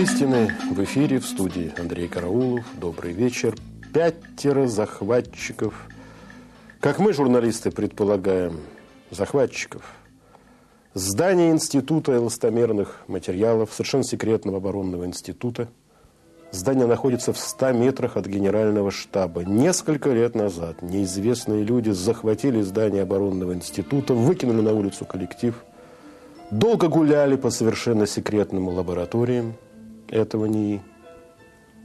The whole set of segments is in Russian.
Истины в эфире в студии Андрей Караулов. Добрый вечер. Пятеро захватчиков. Как мы, журналисты, предполагаем, захватчиков. Здание Института эластомерных материалов, совершенно секретного оборонного института. Здание находится в 100 метрах от генерального штаба. Несколько лет назад неизвестные люди захватили здание оборонного института, выкинули на улицу коллектив – Долго гуляли по совершенно секретным лабораториям этого НИИ.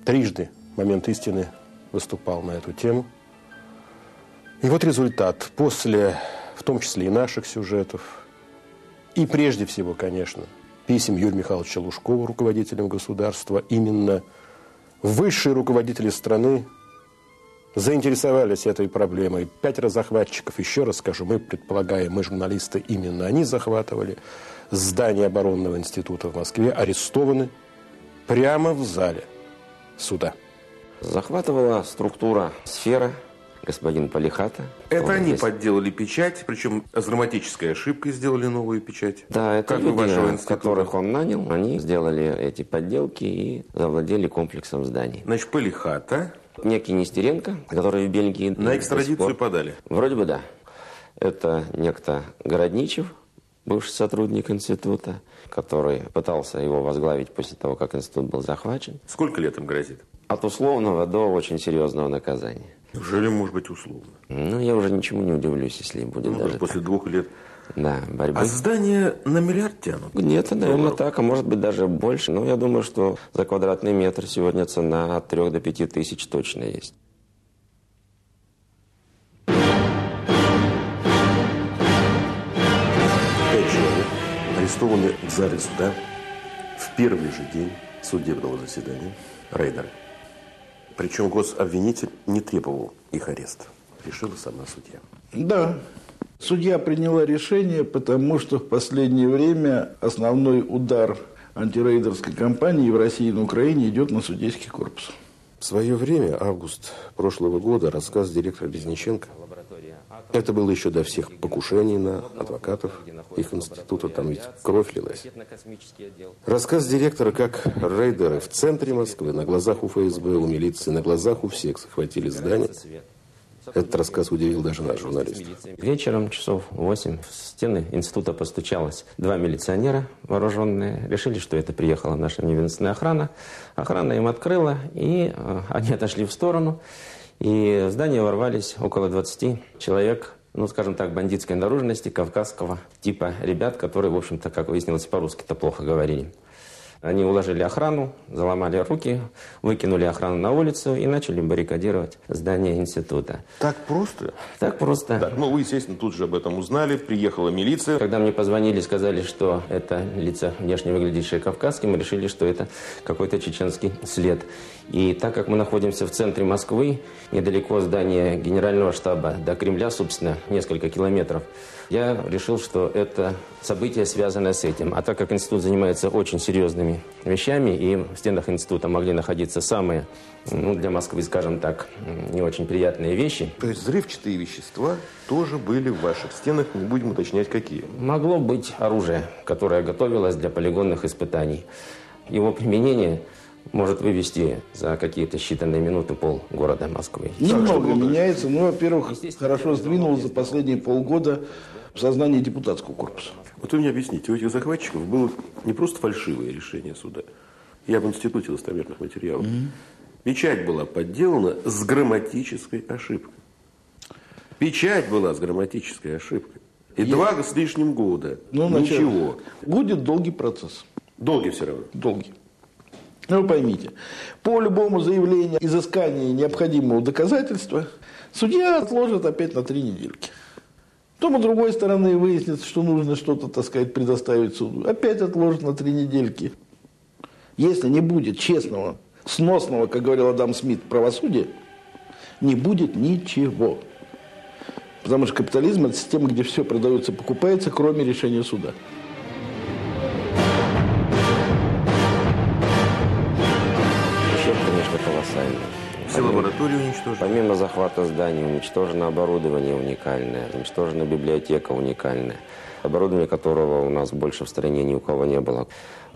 Трижды момент истины выступал на эту тему. И вот результат. После, в том числе и наших сюжетов, и прежде всего, конечно, писем Юрия Михайловича Лужкова, руководителем государства, именно высшие руководители страны заинтересовались этой проблемой. Пятеро захватчиков, еще раз скажу, мы предполагаем, мы журналисты, именно они захватывали здание оборонного института в Москве, арестованы прямо в зале суда. Захватывала структура сфера господин Полихата. Это они здесь. подделали печать, причем с драматической ошибкой сделали новую печать. Да, это как люди, которых он нанял, они сделали эти подделки и завладели комплексом зданий. Значит, Полихата... Некий Нестеренко, который в Бельгии... На экстрадицию подали? Вроде бы да. Это некто Городничев, бывший сотрудник института, который пытался его возглавить после того, как институт был захвачен. Сколько лет им грозит? От условного до очень серьезного наказания. Неужели может быть условно? Ну, я уже ничему не удивлюсь, если будет ну, даже после так. двух лет да, борьбы. А здание на миллиард тянут? Нет, наверное, так, а может быть даже больше. Но я думаю, что за квадратный метр сегодня цена от 3 до 5 тысяч точно есть. Арестованы в зале суда в первый же день судебного заседания рейдеры. Причем гособвинитель не требовал их ареста. Решила сама судья. Да. Судья приняла решение, потому что в последнее время основной удар антирейдерской кампании в России и на Украине идет на судейский корпус. В свое время, август прошлого года, рассказ директора Безниченко это было еще до всех покушений на адвокатов, их института, там ведь кровь лилась. Рассказ директора, как рейдеры в центре Москвы, на глазах у ФСБ, у милиции, на глазах у всех захватили здание. Этот рассказ удивил даже нас, журналистов. Вечером, часов 8, в стены института постучалось два милиционера вооруженные. Решили, что это приехала наша невинственная охрана. Охрана им открыла, и э, они отошли в сторону. И в здание ворвались около 20 человек, ну, скажем так, бандитской наружности, кавказского типа ребят, которые, в общем-то, как выяснилось, по-русски-то плохо говорили. Они уложили охрану, заломали руки, выкинули охрану на улицу и начали баррикадировать здание института. Так просто? Так просто. Так, ну вы, естественно, тут же об этом узнали, приехала милиция. Когда мне позвонили, сказали, что это лица, внешне выглядящие кавказские, мы решили, что это какой-то чеченский след. И так как мы находимся в центре Москвы, недалеко здания генерального штаба, до Кремля, собственно, несколько километров, я решил, что это событие, связанное с этим. А так как институт занимается очень серьезными вещами, и в стенах института могли находиться самые, ну, для Москвы, скажем так, не очень приятные вещи. То есть взрывчатые вещества тоже были в ваших стенах, не будем уточнять, какие? Могло быть оружие, которое готовилось для полигонных испытаний. Его применение может вывести за какие-то считанные минуты пол города Москвы. Немного меняется. Ну, во-первых, хорошо сдвинулось за последние полгода в сознании депутатского корпуса. Вот вы мне объясните, у этих захватчиков было не просто фальшивое решение суда. Я в Институте достоверных материалов. Угу. Печать была подделана с грамматической ошибкой. Печать была с грамматической ошибкой. И Я... два с лишним года. Ну, Ничего. Будет долгий процесс. Долгий все равно. Долгий. Ну, вы поймите, по любому заявлению изыскания необходимого доказательства судья отложит опять на три недельки. Потом, с другой стороны, выяснится, что нужно что-то, так сказать, предоставить суду. Опять отложит на три недельки. Если не будет честного, сносного, как говорил Адам Смит, правосудия, не будет ничего. Потому что капитализм – это система, где все продается, покупается, кроме решения суда. Все лаборатории уничтожены? Помимо захвата зданий уничтожено оборудование уникальное, уничтожена библиотека уникальная, оборудование которого у нас больше в стране ни у кого не было.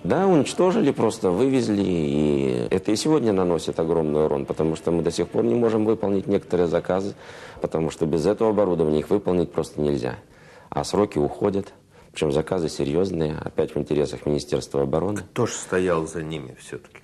Да, уничтожили просто, вывезли, и это и сегодня наносит огромный урон, потому что мы до сих пор не можем выполнить некоторые заказы, потому что без этого оборудования их выполнить просто нельзя. А сроки уходят, причем заказы серьезные, опять в интересах Министерства обороны. Кто же стоял за ними все-таки?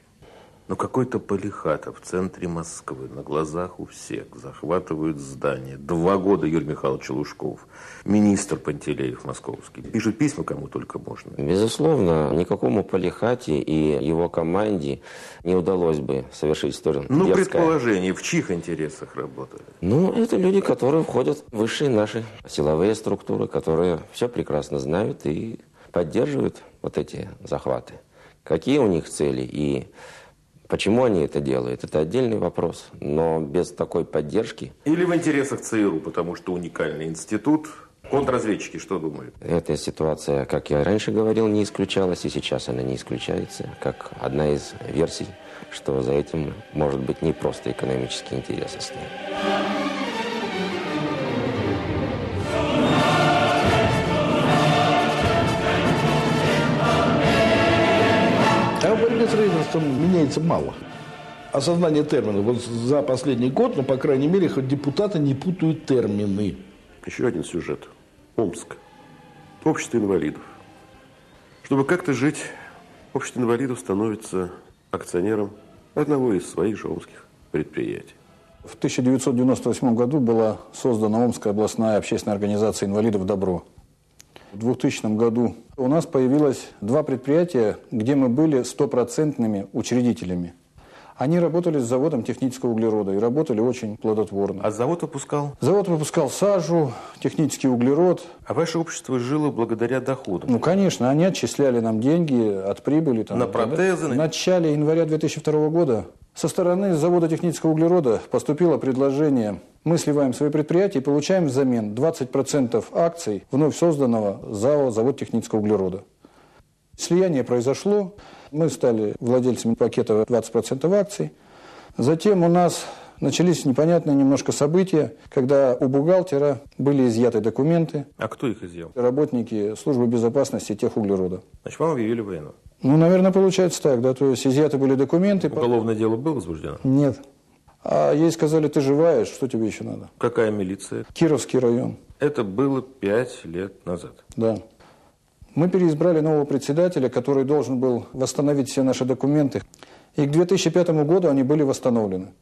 Но какой-то Полихатов в центре Москвы, на глазах у всех, захватывают здание. Два года Юрий Михайлович Лужков, министр Пантелеев московский, пишет письма кому только можно. Безусловно, никакому Полихате и его команде не удалось бы совершить столь Ну, дерзкое. предположение, в чьих интересах работали? Ну, это люди, которые входят в высшие наши силовые структуры, которые все прекрасно знают и поддерживают вот эти захваты. Какие у них цели и почему они это делают, это отдельный вопрос. Но без такой поддержки Или в интересах ЦРУ, потому что уникальный институт. Контрразведчики что думают? эта ситуация, как я раньше говорил, не исключалась, и сейчас она не исключается, как одна из версий, что за этим может быть не просто экономические интересы стоят. Рейдерством меняется мало. Осознание терминов. Вот за последний год, ну, по крайней мере, хоть депутаты не путают термины. Еще один сюжет. Омск. Общество инвалидов. Чтобы как-то жить, общество инвалидов становится акционером одного из своих же омских предприятий. В 1998 году была создана Омская областная общественная организация инвалидов «Добро». В 2000 году у нас появилось два предприятия, где мы были стопроцентными учредителями. Они работали с заводом технического углерода и работали очень плодотворно. А завод выпускал? Завод выпускал сажу, технический углерод. А ваше общество жило благодаря доходам? Ну, конечно, они отчисляли нам деньги от прибыли. Там, На протезы, В на- начале января 2002 года со стороны завода технического углерода поступило предложение. Мы сливаем свои предприятия и получаем взамен 20% акций вновь созданного ЗАО «Завод технического углерода». Слияние произошло. Мы стали владельцами пакета 20% акций. Затем у нас начались непонятные немножко события, когда у бухгалтера были изъяты документы, А кто их изъял? работники службы безопасности техуглерода. Значит, вам объявили войну. Ну, наверное, получается так, да, то есть изъяты были документы. Уголовное дело было возбуждено? Нет. А ей сказали, ты живая, что тебе еще надо? Какая милиция? Кировский район, Это было пять лет назад. да. Мы переизбрали нового председателя, который должен был восстановить все наши документы. И к 2005 году они были восстановлены.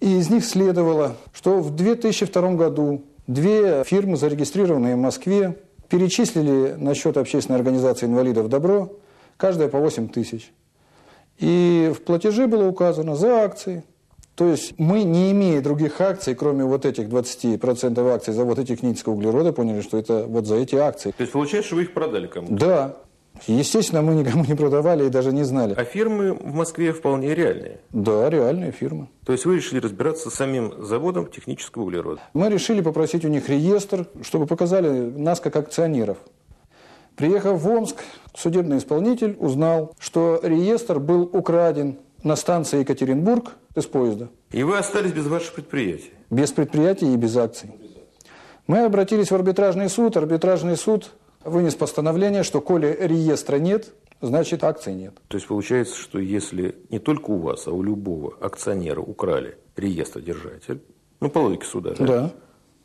И из них следовало, что в 2002 году две фирмы, зарегистрированные в Москве, перечислили на счет общественной организации инвалидов «Добро» каждая по 8 тысяч. И в платеже было указано за акции. То есть мы, не имея других акций, кроме вот этих 20% акций завода технического углерода, поняли, что это вот за эти акции. То есть получается, что вы их продали кому-то? Да. Естественно, мы никому не продавали и даже не знали. А фирмы в Москве вполне реальные. Да, реальная фирма. То есть вы решили разбираться с самим заводом технического углерода. Мы решили попросить у них реестр, чтобы показали нас как акционеров. Приехав в Омск, судебный исполнитель узнал, что реестр был украден на станции Екатеринбург из поезда. И вы остались без ваших предприятий. Без предприятий и без акций. Мы обратились в арбитражный суд. Арбитражный суд вынес постановление, что коли реестра нет, значит акций нет. То есть получается, что если не только у вас, а у любого акционера украли реестродержатель, ну, по логике суда, да, Да.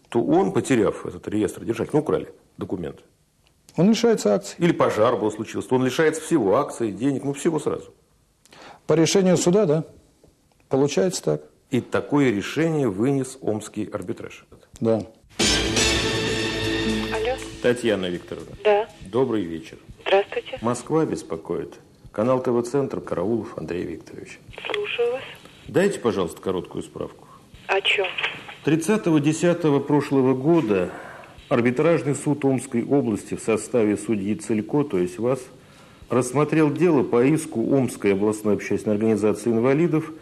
то он, потеряв этот реестродержатель, ну, украли документы, Он лишается акций. или пожар был случился, то он лишается всего, акций, денег, ну, всего сразу. По решению суда, да. Получается так. И такое решение вынес Омский арбитраж. Да. Алло, Татьяна Викторовна, да, добрый вечер. здравствуйте, Москва беспокоит. Канал ТВ-центр Караулов Андрей Викторович. слушаю вас. Дайте, пожалуйста, короткую справку. О чем? 30.10 прошлого года арбитражный суд Омской области в составе судьи Целько, то есть вас, рассмотрел дело по иску Омской областной общественной организации инвалидов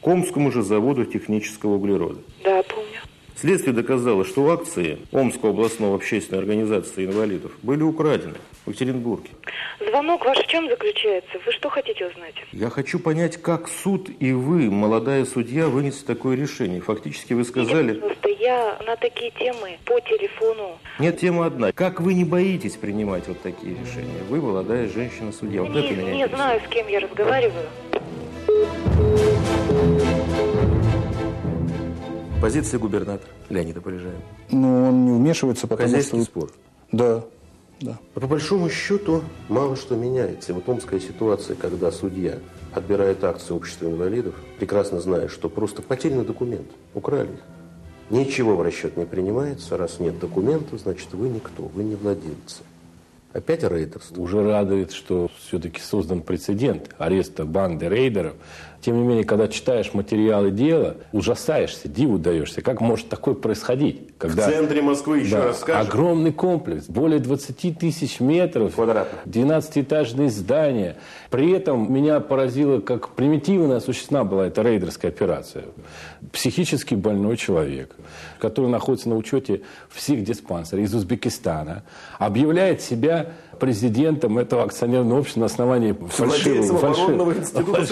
к Омскому же заводу технического углерода. Да, помню. Следствие доказало, что акции Омской областной общественной организации инвалидов были украдены в Екатеринбурге. Звонок ваш в чем заключается? Вы что хотите узнать? Я хочу понять, как суд и вы, молодая судья, вынесли такое решение. Фактически вы сказали... Просто Я на такие темы по телефону. Нет, тема одна. Как вы не боитесь принимать вот такие решения? Вы молодая женщина-судья. Вот не, это меня не интересует. знаю, с кем я разговариваю. Позиция губернатора Леонида Полежаева. Но он не вмешивается, потому Хозяйский что... спор. Да, да. А по большому счету мало что меняется. Вот омская ситуация, когда судья отбирает акции общества инвалидов, прекрасно зная, что просто потерян документ, украли их. Ничего в расчет не принимается. Раз нет документов, значит, вы никто, вы не владельцы. Опять рейдерство. Уже радует, что все-таки создан прецедент ареста банды рейдеров. Тем не менее, когда читаешь материалы дела, ужасаешься, диву даешься. Как может такое происходить? Когда В центре Москвы, еще Да, раз скажем. огромный комплекс, более 20 тысяч метров, Квадратных. 12-этажные здания. При этом меня поразило, как примитивно осуществлена была эта рейдерская операция. Психически больной человек, который находится на учете всех диспансеров из Узбекистана, объявляет себя президентом этого акционерного общества на основании фальшивой, Владельцем оборонного института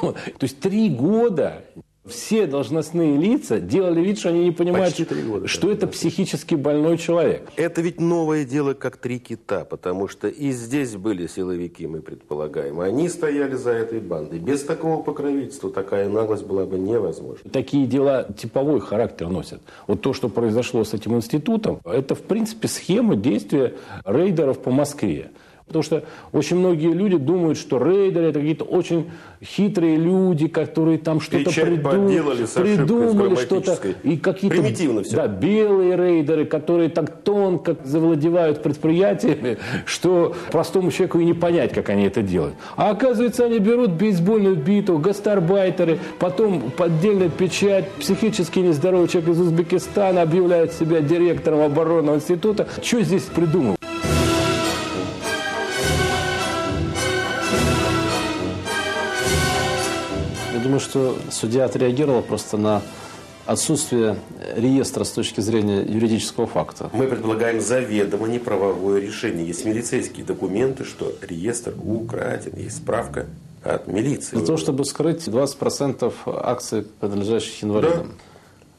Вот. То есть три года все должностные лица делали вид, что они не понимают, года, что да. это психически больной человек. Это ведь новое дело, как три кита, потому что и здесь были силовики, мы предполагаем. Они стояли за этой бандой. Без такого покровительства такая наглость была бы невозможна. Такие дела типовой характер носят. Вот то, что произошло с этим институтом, это, в принципе, схема действия рейдеров по Москве. Потому что очень многие люди думают, что рейдеры это какие-то очень хитрые люди, которые там что-то придумали, придумали что-то. И какие-то Примитивно всё. Да, белые рейдеры, которые так тонко завладевают предприятиями, что простому человеку и не понять, как они это делают. А оказывается, они берут бейсбольную биту, гастарбайтеры, потом поддельная печать, психически нездоровый человек из Узбекистана объявляет себя директором оборонного института. Что здесь придумал? Я думаю, что судья отреагировал просто на отсутствие реестра с точки зрения юридического факта. Мы предполагаем заведомо неправовое решение. Есть милицейские документы, что реестр украден. Есть справка от милиции. Для того, чтобы скрыть 20% акций, принадлежащих инвалидам.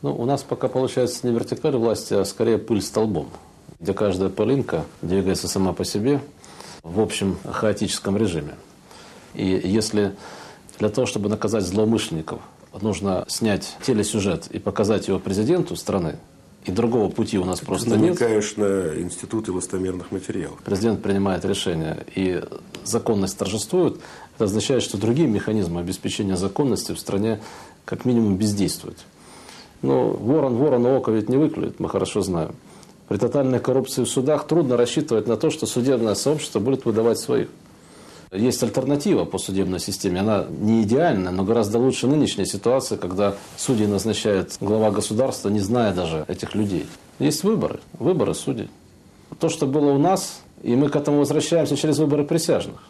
Ну, у нас пока получается не вертикаль власти, а скорее пыль столбом, где каждая пылинка двигается сама по себе в общем хаотическом режиме. И если для того, чтобы наказать злоумышленников, нужно снять телесюжет и показать его президенту страны, и другого пути у нас Ты просто нет, намекаешь на институт эластомерных материалов. президент принимает решение и законность торжествует, это означает, что другие механизмы обеспечения законности в стране как минимум бездействуют. Но ворон ворона око ведь не выклюет, мы хорошо знаем. При тотальной коррупции в судах трудно рассчитывать на то, что судебное сообщество будет выдавать своих. Есть альтернатива по судебной системе. Она не идеальна, но гораздо лучше нынешней ситуации, когда судьи назначает глава государства, не зная даже этих людей. Есть выборы, выборы судей. То, что было у нас, и мы к этому возвращаемся через выборы присяжных.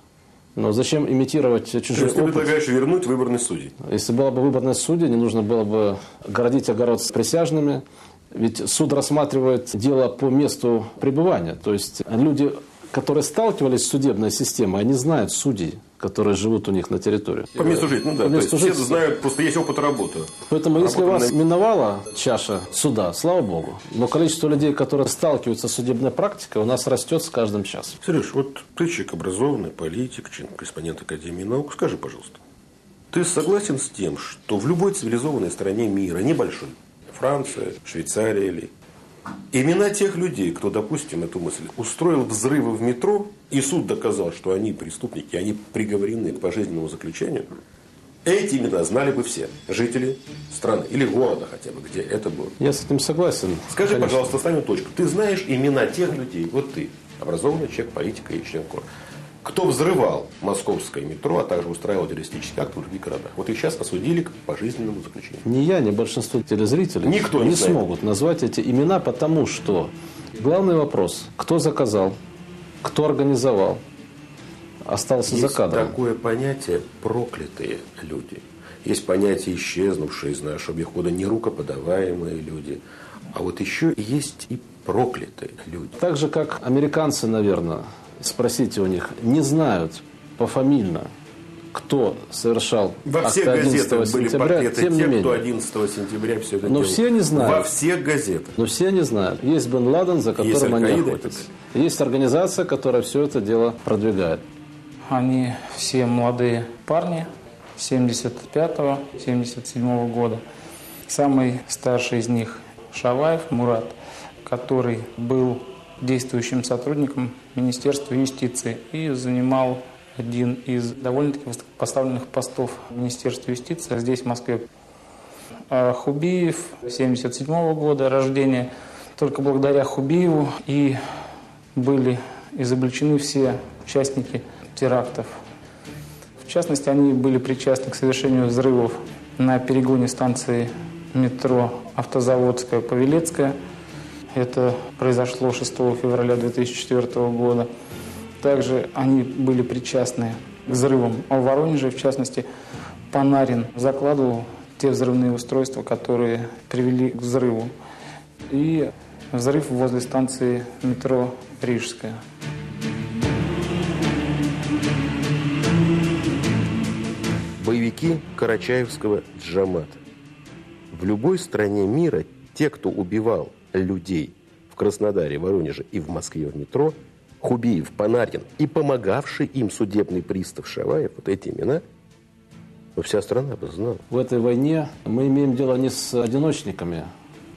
Но зачем имитировать То чужой есть ты опыт? предлагаешь вернуть выборный судей? Если была бы выборная судья, не нужно было бы городить огород с присяжными. Ведь суд рассматривает дело по месту пребывания. То есть люди, которые сталкивались с судебной системой, они знают судей, которые живут у них на территории. По месту жить, ну да. По То есть месту все знают, просто есть опыт работы. Поэтому если Работа вас на- миновала чаша суда, слава богу, но количество людей, которые сталкиваются с судебной практикой, у нас растет с каждым часом. Сереж, вот ты человек образованный, политик, член, корреспондент Академии наук. Скажи, пожалуйста, ты согласен с тем, что в любой цивилизованной стране мира, небольшой, Франция, Швейцария или имена тех людей, кто, допустим, эту мысль, устроил взрывы в метро, и суд доказал, что они преступники, они приговорены к пожизненному заключению, эти имена знали бы все жители страны или города хотя бы, где это было. Я с этим согласен. Скажи, Конечно. пожалуйста, ставим точку. Ты знаешь имена тех людей, вот ты, образованный человек, политик и член КОР, кто взрывал московское метро, а также устраивал террористические акты в других городах. Вот их сейчас осудили к пожизненному заключению. Ни я, ни большинство телезрителей Никто не не знает. смогут назвать эти имена, потому что главный вопрос, кто заказал, кто организовал, остался за Есть кадром. такое понятие «проклятые люди». Есть понятие «исчезнувшие из нашего обихода», нерукоподаваемые люди. А вот еще есть и проклятые люди. Так же, как американцы, наверное, спросите у них, не знают пофамильно кто совершал Во всех 11 газетах были сентября, портреты тем не тех, менее. кто 11 сентября все это Но делал. все не знают. Во всех газетах. Но все не знают. Есть Бен Ладен, за Есть которым они охотятся. Есть организация, которая все это дело продвигает. Они все молодые парни 75-77 года. Самый старший из них Шаваев Мурат, который был действующим сотрудником Министерства юстиции и занимал один из довольно-таки высокопоставленных постов Министерства юстиции здесь, в Москве. А Хубиев 77 года рождения. Только благодаря Хубиеву и были изобличены все участники терактов. В частности, они были причастны к совершению взрывов на перегоне станции метро Автозаводская, Павелецкая. Это произошло 6 февраля 2004 года. Также они были причастны к взрывам в Воронеже, в частности, Панарин закладывал те взрывные устройства, которые привели к взрыву. И взрыв возле станции метро Рижская. Боевики Карачаевского Джамата. В любой стране мира те, кто убивал людей в Краснодаре, Воронеже и в Москве в метро, Хубиев, Панарин и помогавший им судебный пристав Шаваев, вот эти имена, ну, вся страна бы знала. В этой войне мы имеем дело не с одиночниками,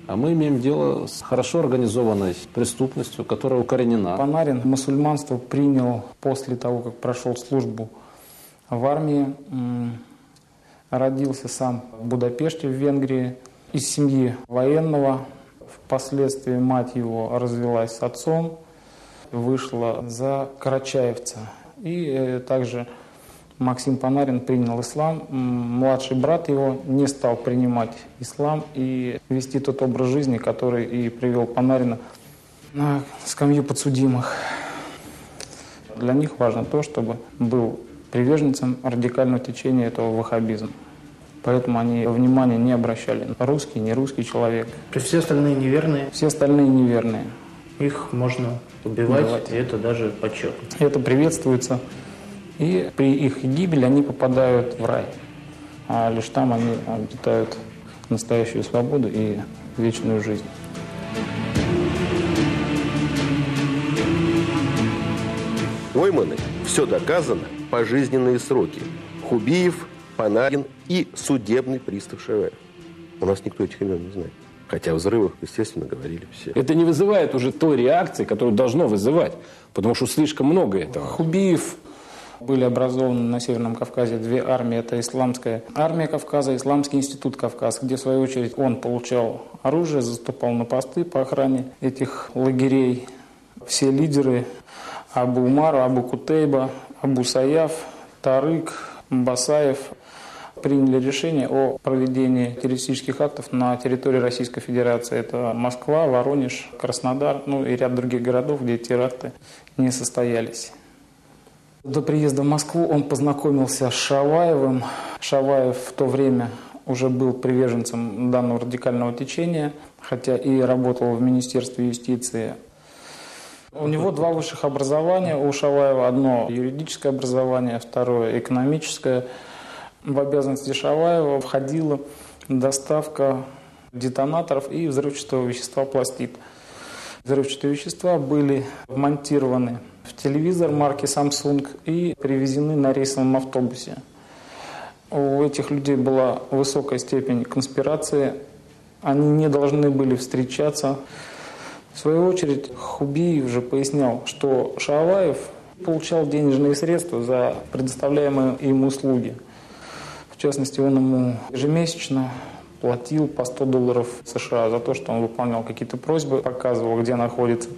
а мы имеем дело с хорошо организованной преступностью, которая укоренена. Панарин мусульманство принял после того, как прошел службу в армии. Родился сам в Будапеште, в Венгрии, из семьи военного. Впоследствии мать его развелась с отцом, вышла за карачаевца. И э, также Максим Панарин принял ислам. Младший брат его не стал принимать ислам и вести тот образ жизни, который и привел Панарина на скамью подсудимых. Для них важно то, чтобы был приверженцем радикального течения этого ваххабизма. Поэтому они внимания не обращали. Русский, не русский человек. То есть все остальные неверные, Все остальные неверные. их можно убивать, Убивать. и это даже почетно. Это приветствуется. И при их гибели они попадают в рай. А лишь там они обретают настоящую свободу и вечную жизнь. Пойманы, все доказано, пожизненные сроки. Хубиев, Панарин и судебный пристав Шаваев. У нас никто этих имен не знает. Хотя о взрывах, естественно, говорили все. Это не вызывает уже той реакции, которую должно вызывать, потому что слишком много этого. Хубиев были образованы на Северном Кавказе две армии. Это Исламская армия Кавказа, Исламский институт Кавказ, где, в свою очередь, он получал оружие, заступал на посты по охране этих лагерей. Все лидеры Абу Умар, Абу Кутейба, Абу Саяф, Тарык, Басаев приняли решение о проведении террористических актов на территории Российской Федерации. Это Москва, Воронеж, Краснодар, ну и ряд других городов, где теракты не состоялись. До приезда в Москву он познакомился с Шаваевым. Шаваев в то время уже был приверженцем данного радикального течения, хотя и работал в Министерстве юстиции. У него два высших образования. У Шаваева одно юридическое образование, второе экономическое. В обязанности Шаваева входила доставка детонаторов и взрывчатого вещества пластид. Взрывчатые вещества были вмонтированы в телевизор марки Samsung и привезены на рейсовом автобусе. У этих людей была высокая степень конспирации. Они не должны были встречаться. В свою очередь Хубиев же пояснял, что Шааваев получал денежные средства за предоставляемые им услуги. В частности, он ему ежемесячно платил по 100 долларов США за то, что он выполнял какие-то просьбы, показывал, где находится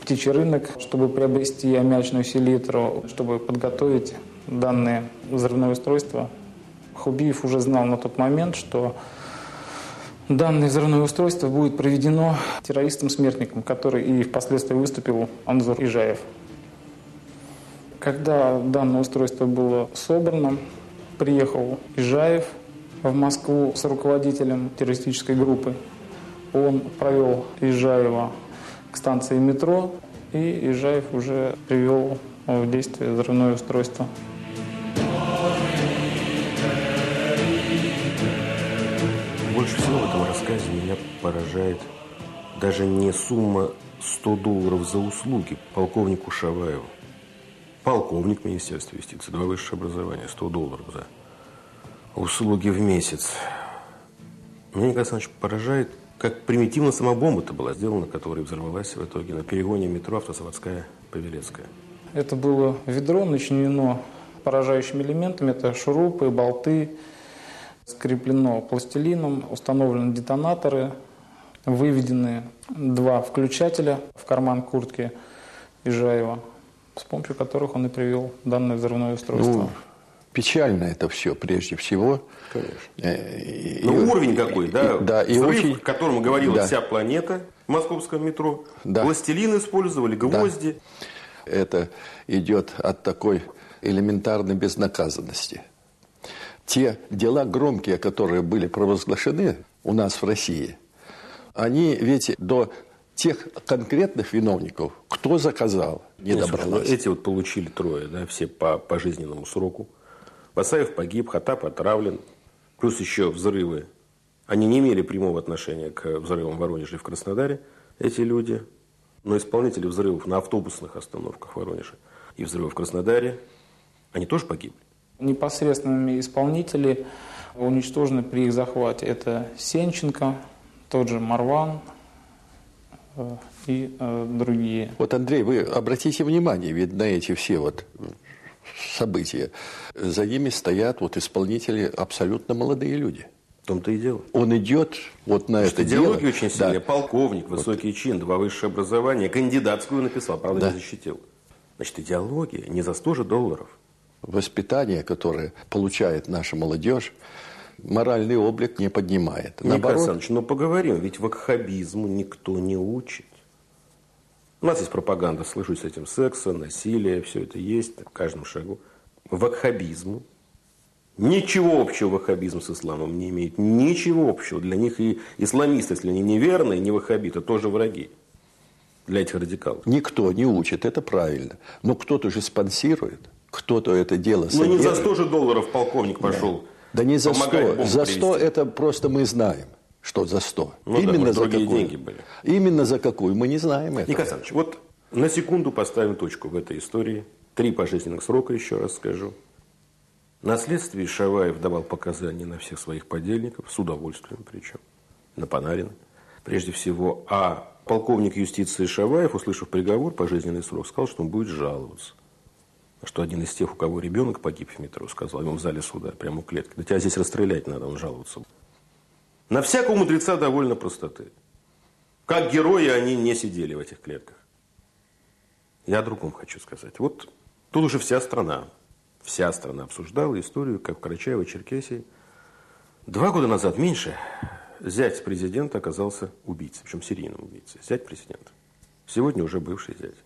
птичий рынок, чтобы приобрести аммиачную селитру, чтобы подготовить данное взрывное устройство. Хубиев уже знал на тот момент, что данное взрывное устройство будет проведено террористом-смертником, который и впоследствии выступил Анзор Ижаев. Когда данное устройство было собрано, приехал Ижаев в Москву с руководителем террористической группы. Он провел Ижаева к станции метро, и Ижаев уже привел в действие взрывное устройство. Больше всего в этом рассказе меня поражает даже не сумма 100 долларов за услуги полковнику Шаваеву. Полковник Министерства юстиции, два высшее образование, 100 долларов за услуги в месяц. Меня, Николай Александрович, поражает, как примитивно сама бомба-то была сделана, которая взорвалась в итоге на перегоне метро Автозаводская Павелецкая. Это было ведро, начинено поражающими элементами. Это шурупы, болты, скреплено пластилином, установлены детонаторы, выведены два включателя в карман куртки Ижаева, с помощью которых он и привел данное взрывное устройство. Ну, печально это все, прежде всего. Конечно. Э, и- Ну, и- уровень какой, да? и- да, и Взрыв, очень... о котором говорила Да. вся планета в московском метро. Да. Пластилин использовали, гвозди. Это идет от такой элементарной безнаказанности. Те дела громкие, которые были провозглашены у нас в России, они ведь до тех конкретных виновников, кто заказал, не Ну, слушай, ну, эти вот получили трое, да, все по пожизненному сроку. Басаев погиб, Хатап отравлен. Плюс еще взрывы. Они не имели прямого отношения к взрывам в Воронеже и в Краснодаре, эти люди. Но исполнители взрывов на автобусных остановках в Воронеже и взрывов в Краснодаре, они тоже погибли. Непосредственными исполнители уничтожены при их захвате. Это Сенченко, тот же Марван и э, другие. Вот, Андрей, вы обратите внимание, ведь на эти все вот события, за ними стоят вот исполнители абсолютно молодые люди. В том-то и дело. Он идет вот на Что это дело. идеология очень Да. сильная. Полковник, высокий чин, два высшее образование, кандидатскую написал, правда, Да. не защитил. Значит, идеология не за 100 же долларов. Воспитание, которое получает наша молодежь, моральный облик не поднимает. Николай Наоборот, Александрович, ну поговорим, ведь вакхабизму никто не учит. У нас есть пропаганда, слышу с этим секса, насилие, все это есть в каждом шагу. Вакхабизму. Ничего общего ваххабизм с исламом не имеет. Ничего общего. Для них и исламисты, если они неверные, не ваххабиты, тоже враги. Для этих радикалов. никто не учит, это правильно. Но кто-то же спонсирует, кто-то это дело Ну не за содержит. 100 же долларов полковник пошел. Да не за помогать 100. бомбу За 100 привезти. это просто мы знаем, что за 100. Ну да, Именно может, за другие какую. деньги были. Именно за какую, мы не знаем этого. Николай Александрович, вот на секунду поставим точку в этой истории. Три пожизненных срока, еще раз скажу. На следствии Шаваев давал показания на всех своих подельников, с удовольствием причем, на Панарина. Прежде всего, а полковник юстиции Шаваев, услышав приговор, пожизненный срок, сказал, что он будет жаловаться. Что один из тех, у кого ребенок погиб в метро, сказал ему в зале суда, прямо у клетки. Да тебя здесь расстрелять надо, он жаловаться. На всякого мудреца довольно простоты. Как герои они не сидели в этих клетках. Я о другом хочу сказать. Вот тут уже вся страна, вся страна обсуждала историю, как в Карачаево-Черкесии. Два года назад, меньше, зять президента оказался убийцей, причем серийным убийцей. Зять президента. Сегодня уже бывший зять.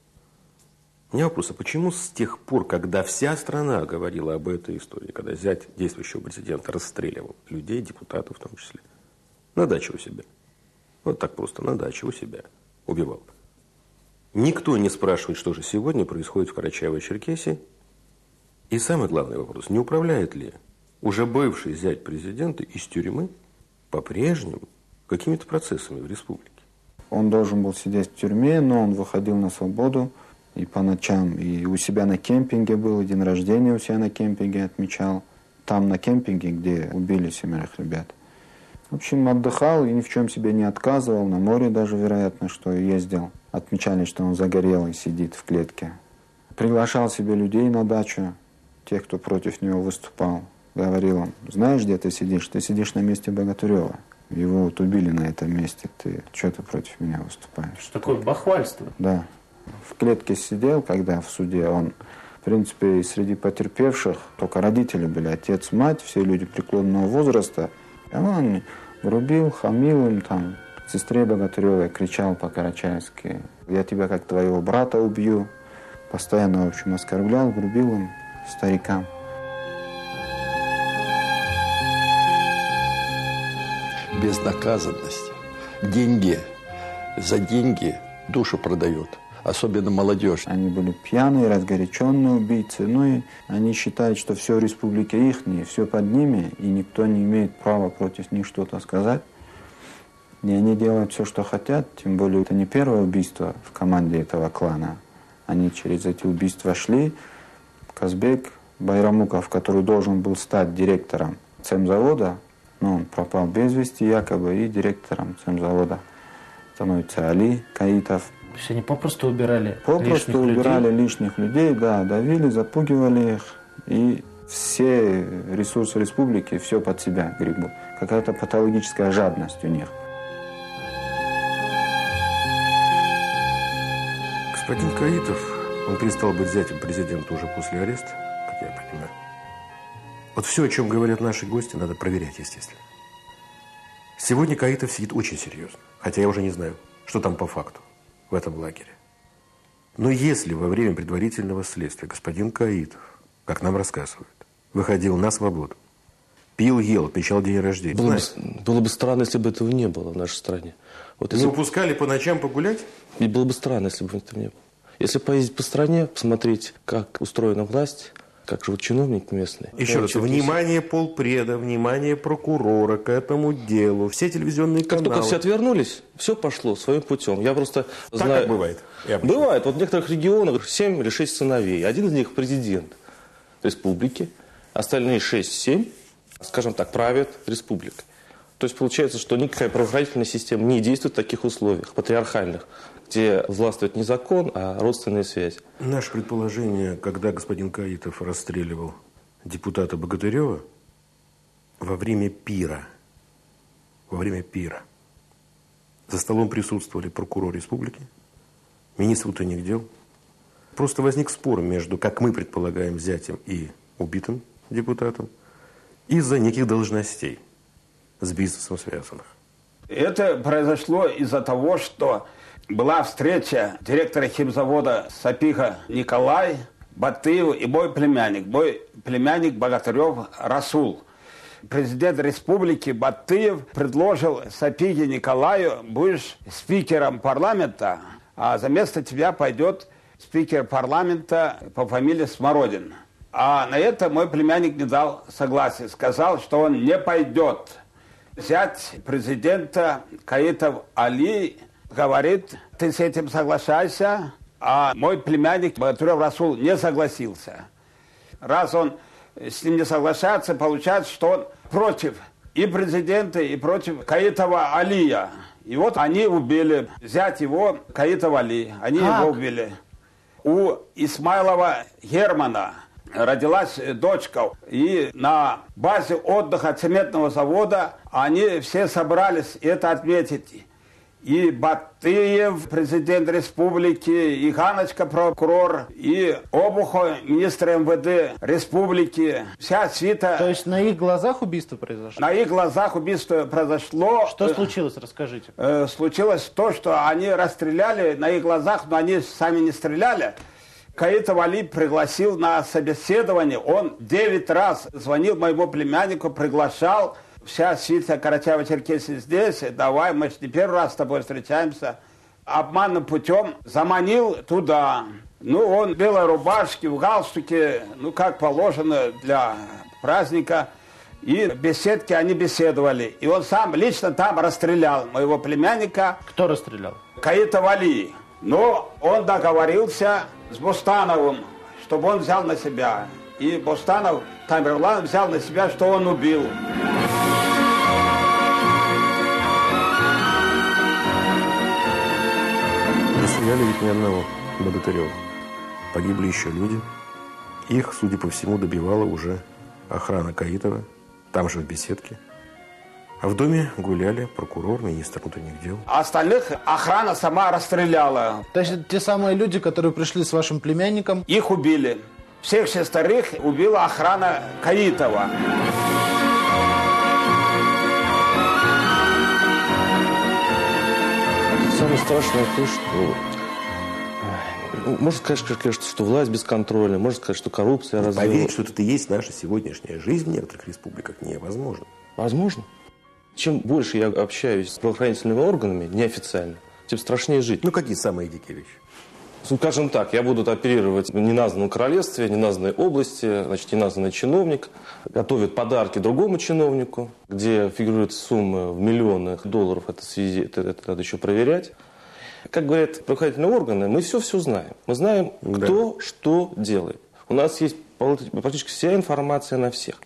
У меня вопрос, а почему с тех пор, когда вся страна говорила об этой истории, когда зять действующего президента расстреливал людей, депутатов в том числе, на даче у себя, вот так просто, на даче у себя убивал. Никто не спрашивает, что же сегодня происходит в Карачаево-Черкесии. И самый главный вопрос, не управляет ли уже бывший зять президента из тюрьмы по-прежнему какими-то процессами в республике? Он должен был сидеть в тюрьме, но он выходил на свободу и по ночам. И у себя на кемпинге был, и день рождения у себя на кемпинге отмечал. Там на кемпинге, где убили семерых ребят. В общем, отдыхал и ни в чем себе не отказывал. На море даже, вероятно, что и ездил. Отмечали, что он загорелый, сидит в клетке. Приглашал себе людей на дачу, тех, кто против него выступал. Говорил он, знаешь, где ты сидишь? Ты сидишь на месте Богатырева. Его вот убили на этом месте. Ты что ты против меня выступаешь? Что такое бахвальство? Да. В клетке сидел, когда в суде он, в принципе, и среди потерпевших только родители были, отец, мать, все люди преклонного возраста. А он грубил, хамил им там, сестре Богатыревой кричал по-карачайски, я тебя как твоего брата убью. Постоянно, в общем, оскорблял, грубил им, старикам. безнаказанность. Деньги. За деньги душу продает. Особенно молодежь. Они были пьяные, разгоряченные убийцы. Ну и они считают, что все в республике их, все под ними, и никто не имеет права против них что-то сказать. И они делают все, что хотят, тем более это не первое убийство в команде этого клана. Они через эти убийства шли. Казбек Байрамуков, который должен был стать директором цемзавода, но он пропал без вести якобы, и директором цемзавода становится Али Каитов. То есть они попросту убирали Попросту лишних убирали людей? лишних людей, да, давили, запугивали их, и все ресурсы республики, все под себя гребут. Какая-то патологическая жадность у них. Господин Каитов, он перестал быть зятем президента уже после ареста, как я понимаю. Вот все, о чем говорят наши гости, надо проверять, естественно. Сегодня Каитов сидит очень серьезно, хотя я уже не знаю, что там по факту в этом лагере. Но если во время предварительного следствия господин Каитов, как нам рассказывают, выходил на свободу, пил, ел, отмечал день рождения, Было бы, знаешь, было бы странно, если бы этого не было в нашей стране. Вот не если, упускали по ночам погулять? и было бы странно, если бы этого не было. Если поездить по стране, посмотреть, как устроена власть, как живут чиновники местные. Еще раз, внимание полпреда, внимание прокурора к этому делу, все телевизионные Как каналы. только все отвернулись, все пошло своим путем. Я просто Так, знаю... как бывает. Бывает. Вот в некоторых регионах 7 или 6 сыновей. Один из них президент республики, остальные 6-7, скажем так, правят республикой. То есть получается, что никакая правоохранительная система не действует в таких условиях, патриархальных, где властвует не закон, а родственная связь. Наше предположение, когда господин Каитов расстреливал депутата Богатырева во время пира, во время пира, за столом присутствовали прокурор республики, министр внутренних дел. Просто возник спор между, как мы предполагаем, зятем и убитым депутатом из-за неких должностей с бизнесом связанных. Это произошло из-за того, что была встреча директора химзавода Сапиха Николай Батыев и мой племянник, мой племянник Богатырев Расул. Президент республики Батыев предложил Сапиге Николаю, будешь спикером парламента, а за место тебя пойдет спикер парламента по фамилии Смородин. А на это мой племянник не дал согласия, сказал, что он не пойдет. Зять президента Каитов Али говорит, ты с этим соглашайся, а мой племянник Батурев Расул не согласился. Раз он с ним не соглашается, получается, что он против и президента, и против Каитова Алия. И вот они убили, зять его, Каитова Али, они Как? его убили. У Исмайлова Германа родилась дочка. И на базе отдыха цементного завода они все собрались это отметить. И Батыев, президент республики, и Ганочка, прокурор, и Обухо, министр МВД республики. Вся свита... То есть на их глазах убийство произошло? На их глазах убийство произошло. Что Э, случилось, расскажите. э, случилось то, что они расстреляли на их глазах, но они сами не стреляли. Каитов Али пригласил на собеседование. Он девять раз звонил моему племяннику, приглашал. Вся свита Карачаева-Черкесии здесь. Давай, мы не первый раз с тобой встречаемся. Обманным путем заманил туда. Ну, он в белой рубашке, в галстуке, ну, как положено для праздника. И в беседке они беседовали. И он сам лично там расстрелял моего племянника. Кто расстрелял? Каитов Али. Но он договорился с Бустановым, чтобы он взял на себя. И Бустанов, Тамерлан, взял на себя, что он убил. Расстреляли ведь ни одного Богатырева. Погибли еще люди. Их, судя по всему, добивала уже охрана Каитова, там же в беседке. А в доме гуляли прокурор, министр внутренних дел. А остальных охрана сама расстреляла. То есть те самые люди, которые пришли с вашим племянником? Их убили. Всех шестерых убила охрана Каитова. Самое страшное то, что... Можно сказать, конечно, что власть бесконтрольна, можно сказать, что коррупция развилась. Поверить, что это и есть наша сегодняшняя жизнь в некоторых республиках невозможно. Возможно. Чем больше я общаюсь с правоохранительными органами, неофициально, тем страшнее жить. Ну, какие самые дикие вещи? Ну, Скажем так, я буду оперировать в неназванном королевстве, неназванной области, значит, неназванный чиновник готовит подарки другому чиновнику, где фигурируют суммы в миллионах долларов, это, в связи, это, это надо еще проверять. Как говорят правоохранительные органы, мы все-все знаем. Мы знаем, кто что делает. У нас есть практически вся информация на всех.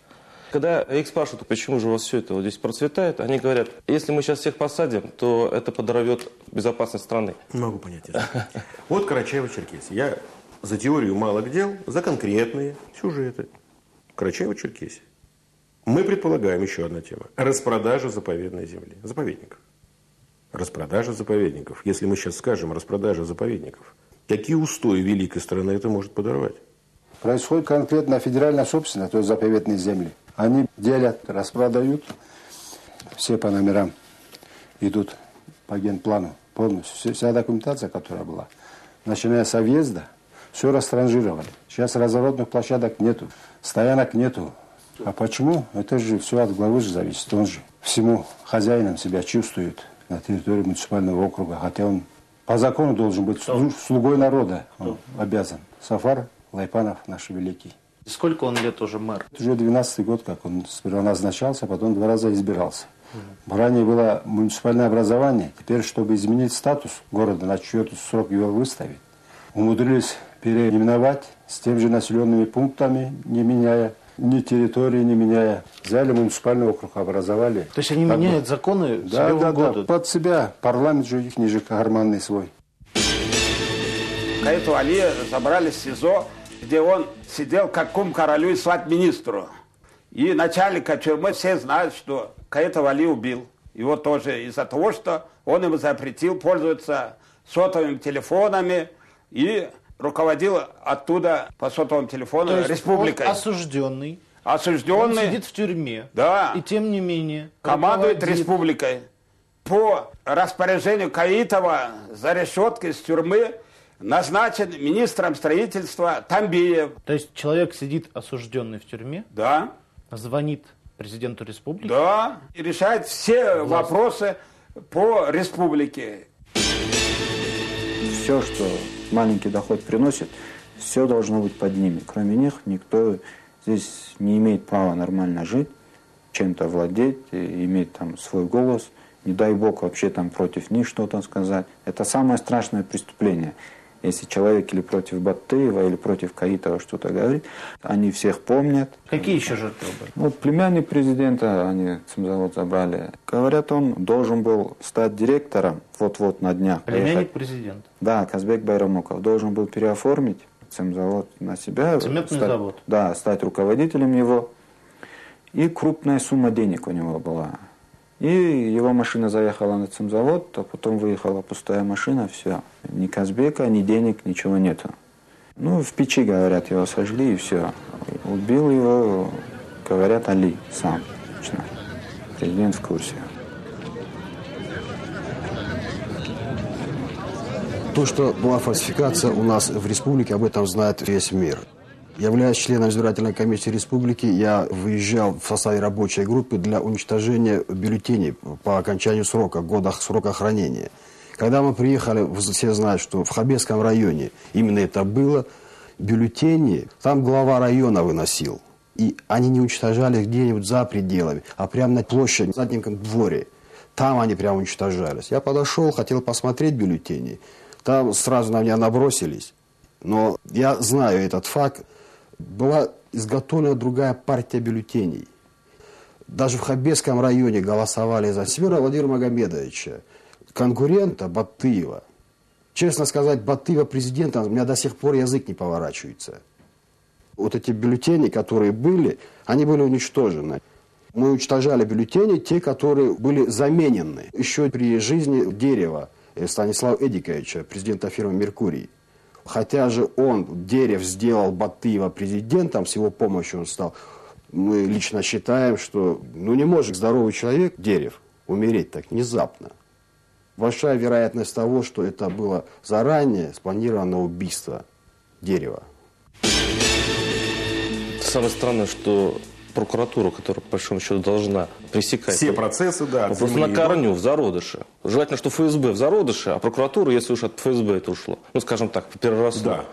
Когда я их спрашивают, почему же у вас все это вот здесь процветает, они говорят, если мы сейчас всех посадим, то это подорвет безопасность страны. Могу понять это. Вот Карачаево-Черкесия. Я за теорию малых дел, за конкретные сюжеты. Карачаево-Черкесия. Мы предполагаем еще одна тема. Распродажа заповедной земли. Заповедников. Распродажа заповедников. Если мы сейчас скажем распродажа заповедников, какие устои великой страны это может подорвать? Происходит конкретно федеральная собственность, то есть заповедные земли. Они делят, распродают, все по номерам идут по генплану полностью. Вся, документация, которая была, начиная с въезда, все растранжировали. Сейчас разворотных площадок нету, стоянок нету. А почему? Это же все от главы же зависит. Он же всему хозяином себя чувствует на территории муниципального округа, хотя он по закону должен быть слу- слугой народа. Он обязан. Сафар Лайпанов наш великий. Сколько он лет уже мэр? Это уже 12 год, как он сперва назначался, потом два раза избирался. Ранее было муниципальное образование. Теперь, чтобы изменить статус города, на чьей срок его выставить, умудрились переименовать с теми же населенными пунктами, не меняя ни территории, не меняя. Взяли муниципальный округ, образовали. То есть они Как бы- меняют законы да, себе в да, угоду? да, под себя. Парламент же их ниже карманный свой. Каэту Али забрали в СИЗО, где он сидел как кум королю и сват министру. И начальника тюрьмы все знают, что Каэта Али убил. Его тоже из-за того, что он ему запретил пользоваться сотовыми телефонами и руководил оттуда по сотовому телефону То есть республикой. он осужденный. Осужденный. Он сидит в тюрьме. Да. И тем не менее. командует руководит. республикой. По распоряжению Каитова за решеткой с тюрьмы назначен министром строительства Тамбиев. То есть человек сидит осужденный в тюрьме, Да, звонит президенту республики. да, и решает все вопросы по республике. Все, что маленький доход приносит, все должно быть под ними. Кроме них никто здесь не имеет права нормально жить, чем-то владеть, и иметь там свой голос. Не дай бог вообще там против них что-то сказать. Это самое страшное преступление. Если человек или против Баттеева, или против Каитова что-то говорит, они всех помнят. Какие еще жертвы были? Вот племянник президента, они цимзавод забрали. Говорят, он должен был стать директором вот-вот на днях. Племянник поехать. президента. Да, Казбек Байрамуков должен был переоформить цемзавод на себя. Цементный стать- завод. Да, стать руководителем его. И крупная сумма денег у него была. И его машина заехала на цемзавод, а потом выехала пустая машина, все. Ни Казбека, ни денег, ничего нету. Ну, в печи, говорят, его сожгли, и все. Убил его, говорят, Али сам. лично. Президент в курсе. То, что была фальсификация у нас в республике, об этом знает весь мир. Являясь членом избирательной комиссии республики, я выезжал в составе рабочей группы для уничтожения бюллетеней по окончанию срока, годах срока хранения. Когда мы приехали, все знают, что в Хабесском районе именно это было, бюллетени, там глава района выносил. И они не уничтожали где-нибудь за пределами, а прямо на площади, в заднем дворе. Там они прямо уничтожались. Я подошел, хотел посмотреть бюллетени. Там сразу на меня набросились. Но я знаю этот факт. Была изготовлена другая партия бюллетеней. Даже в Хабесском районе голосовали за Семена Владимира Магомедовича, конкурента Батыева. Честно сказать, Батыева президента, у меня до сих пор язык не поворачивается. Вот эти бюллетени, которые были, они были уничтожены. Мы уничтожали бюллетени, те, которые были заменены. Еще при жизни Дерева Станислава Эдиковича, президента фирмы «Меркурий». Хотя же он, Дерев, сделал Батыева президентом, с его помощью он стал, мы лично считаем, что ну, не может здоровый человек, Дерев, умереть так внезапно. Большая вероятность того, что это было заранее спланированное убийство Дерева. Самое странное, что прокуратура, которая, по большому счету, должна пресекать... Все процессы, да, Просто на корню, в зародыше. Желательно, что ФСБ в зародыше, а прокуратура, если уж от ФСБ это ушло, ну, скажем так, переросло. Да.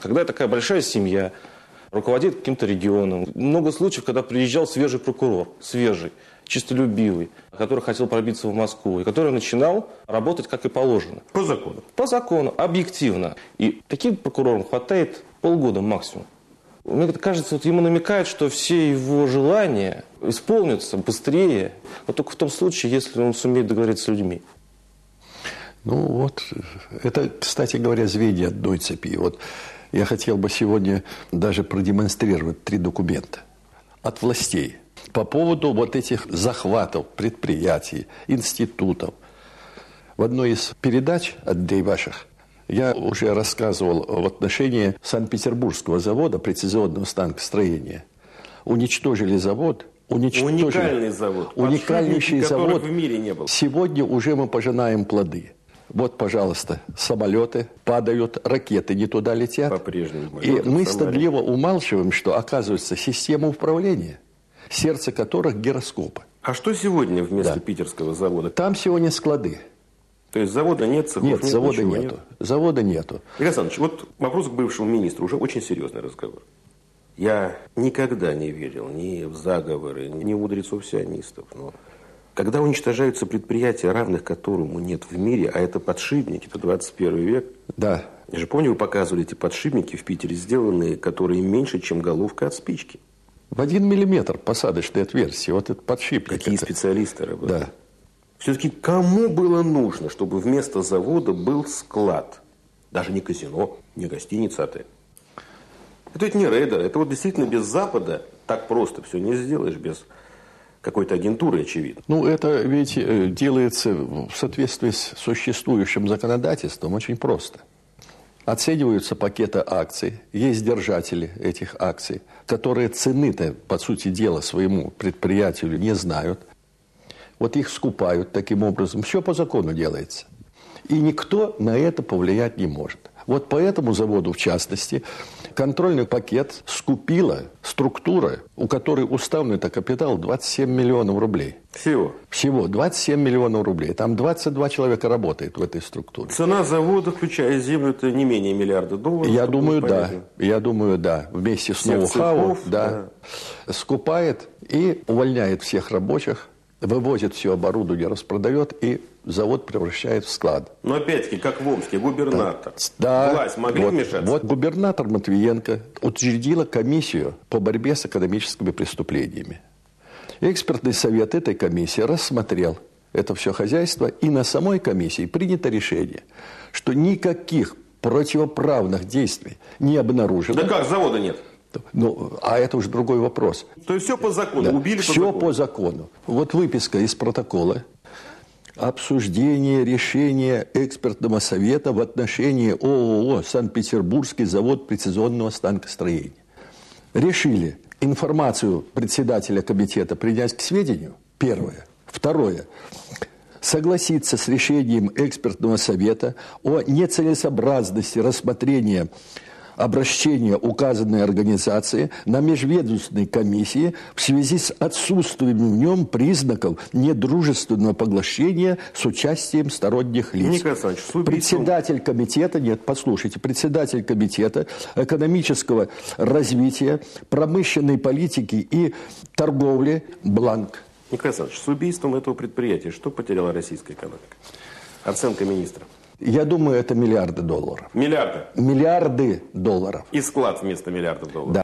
Когда такая большая семья руководит каким-то регионом, много случаев, когда приезжал свежий прокурор, свежий, чистолюбивый, который хотел пробиться в Москву, и который начинал работать как и положено. По закону. По закону, объективно. И таким прокурорам хватает полгода максимум. Мне кажется, вот ему намекают, что все его желания исполнятся быстрее, но только в том случае, если он сумеет договориться с людьми. Ну вот, это, кстати говоря, звенья одной цепи. Вот я хотел бы сегодня даже продемонстрировать три документа от властей по поводу вот этих захватов предприятий, институтов. В одной из передач от дней ваших я уже рассказывал в отношении Санкт-Петербургского завода прецизионного станкостроения. Уничтожили завод, уничтожили... Уникальный завод. Уникальнейший завод. в мире не было. Сегодня уже мы пожинаем плоды. Вот, пожалуйста, самолеты падают, ракеты не туда летят. По-прежнему. И мы стыдливо умалчиваем, что, оказывается, система управления, сердце которых гироскопы. А что сегодня вместо питерского завода? Там сегодня склады. То есть завода нет, цехов Нет, нет, завода ничего нету. нет? Завода нету. Игорь Александрович, вот вопрос к бывшему министру, уже очень серьезный разговор. Я никогда не верил ни в заговоры, ни в мудрецов сионистов. Но когда уничтожаются предприятия, равных которому нет в мире, а это подшипники, это 21 век. Да. Я же помню, вы показывали эти подшипники в Питере, сделанные, которые меньше, чем головка от спички. В один миллиметр посадочной отверстие. Вот этот подшипник. Какие это- специалисты работают. Да. Все-таки кому было нужно, чтобы вместо завода был склад? Даже не казино, не гостиница, отель. Это ведь не рейдер. Это вот действительно без Запада так просто все не сделаешь, без какой-то агентуры, очевидно. Ну, это ведь э, делается в соответствии с существующим законодательством очень просто. Оцениваются пакеты акций, есть держатели этих акций, которые цены-то, по сути дела, своему предприятию не знают. Вот их скупают таким образом. Все по закону делается. И никто на это повлиять не может. Вот по этому заводу, в частности, контрольный пакет скупила структура, у которой уставный-то капитал 27 миллионов рублей. Всего? Всего 27 миллионов рублей. Там 22 человека работает в этой структуре. Цена завода, включая землю, это не менее миллиарда долларов. Я думаю, да. Я думаю, да. Вместе с ноу-хау, цехов, да, скупает и увольняет всех рабочих, вывозит все оборудование, распродает и завод превращает в склад. Но опять-таки, как в Омске, губернатор. Да, Власть могли вот, вмешаться? Вот губернатор Матвиенко учредила комиссию по борьбе с экономическими преступлениями. Экспертный совет этой комиссии рассмотрел это все хозяйство, и на самой комиссии принято решение, что никаких противоправных действий не обнаружено. Да как, завода нет? Ну, а это уже другой вопрос. То есть все по закону, Да, убили по все закону. по закону. Вот выписка из протокола. Обсуждение решения экспертного совета в отношении ООО «Санкт-Петербургский завод прецизионного станкостроения». Решили информацию председателя комитета принять к сведению. Первое. Второе. Согласиться с решением экспертного совета о нецелесообразности рассмотрения обращения указанной организации на межведомственной комиссии в связи с отсутствием в нем признаков недружественного поглощения с участием сторонних лиц. Николай Александрович, Председатель комитета, нет, послушайте, председатель комитета экономического развития, промышленной политики и торговли Бланк. Николай Александрович, с убийством этого предприятия что потеряла российская экономика? Оценка министра. Я думаю, это миллиарды долларов. Миллиарды. Миллиарды долларов. И склад вместо миллиардов долларов. Да.